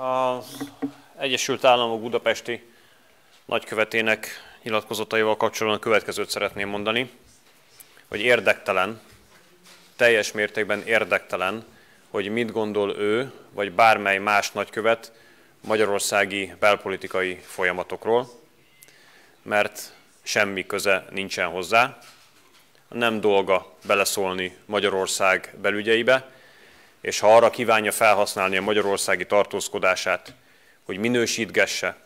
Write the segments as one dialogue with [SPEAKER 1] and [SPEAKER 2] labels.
[SPEAKER 1] Az Egyesült Államok Budapesti nagykövetének nyilatkozataival kapcsolatban a következőt szeretném mondani, hogy érdektelen, teljes mértékben érdektelen, hogy mit gondol ő, vagy bármely más nagykövet magyarországi belpolitikai folyamatokról, mert semmi köze nincsen hozzá, nem dolga beleszólni Magyarország belügyeibe, és ha arra kívánja felhasználni a magyarországi tartózkodását, hogy minősítgesse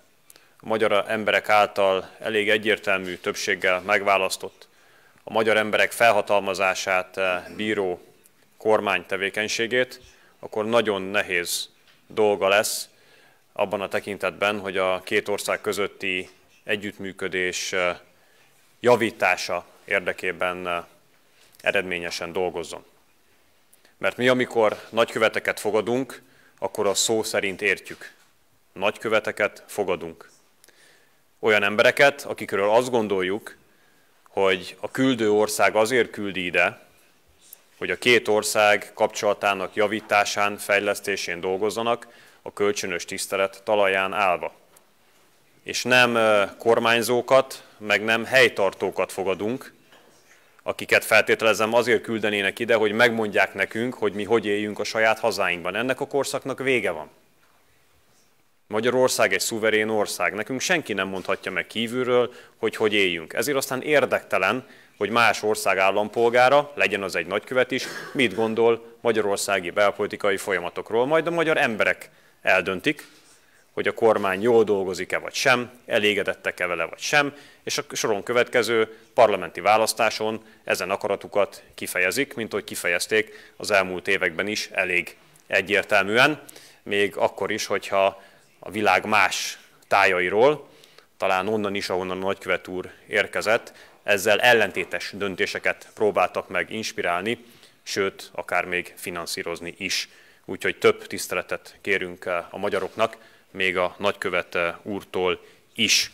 [SPEAKER 1] a magyar emberek által elég egyértelmű többséggel megválasztott, a magyar emberek felhatalmazását eh, bíró kormány tevékenységét, akkor nagyon nehéz dolga lesz abban a tekintetben, hogy a két ország közötti együttműködés eh, javítása érdekében eh, eredményesen dolgozzon. Mert mi, amikor nagyköveteket fogadunk, akkor a szó szerint értjük. Nagyköveteket fogadunk. Olyan embereket, akikről azt gondoljuk, hogy a küldő ország azért küldi ide, hogy a két ország kapcsolatának javításán, fejlesztésén dolgozzanak, a kölcsönös tisztelet talaján állva. És nem kormányzókat, meg nem helytartókat fogadunk, akiket feltételezem azért küldenének ide, hogy megmondják nekünk, hogy mi hogy éljünk a saját hazáinkban. Ennek a korszaknak vége van. Magyarország egy szuverén ország. Nekünk senki nem mondhatja meg kívülről, hogy hogy éljünk. Ezért aztán érdektelen, hogy más ország állampolgára, legyen az egy nagykövet is, mit gondol magyarországi belpolitikai folyamatokról. Majd a magyar emberek eldöntik, hogy a kormány jól dolgozik-e vagy sem, elégedettek-e vele vagy sem, és a soron következő parlamenti választáson ezen akaratukat kifejezik, mint hogy kifejezték az elmúlt években is elég egyértelműen, még akkor is, hogyha a világ más tájairól, talán onnan is, ahonnan a nagykövet úr érkezett, ezzel ellentétes döntéseket próbáltak meg inspirálni, sőt, akár még finanszírozni is. Úgyhogy több tiszteletet kérünk a magyaroknak, még a nagykövet úrtól is.